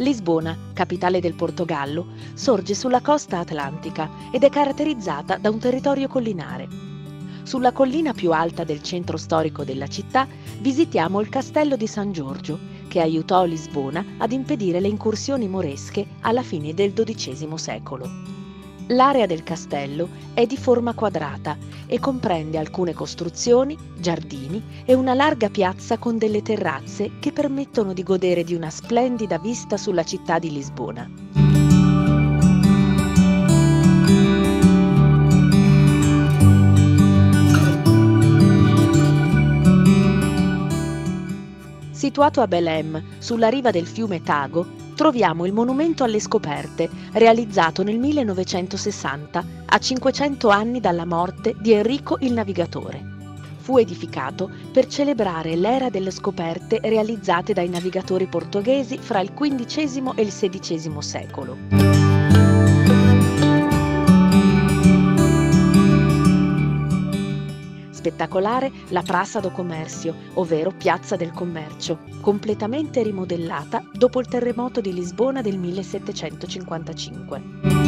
Lisbona, capitale del Portogallo, sorge sulla costa atlantica ed è caratterizzata da un territorio collinare. Sulla collina più alta del centro storico della città visitiamo il castello di San Giorgio, che aiutò Lisbona ad impedire le incursioni moresche alla fine del XII secolo. L'area del castello è di forma quadrata e comprende alcune costruzioni, giardini e una larga piazza con delle terrazze che permettono di godere di una splendida vista sulla città di Lisbona. Situato a Belém, sulla riva del fiume Tago, troviamo il monumento alle scoperte, realizzato nel 1960, a 500 anni dalla morte di Enrico il Navigatore. Fu edificato per celebrare l'era delle scoperte realizzate dai navigatori portoghesi fra il XV e il XVI secolo. Spettacolare la Praça do Comércio, ovvero Piazza del Commercio, completamente rimodellata dopo il terremoto di Lisbona del 1755.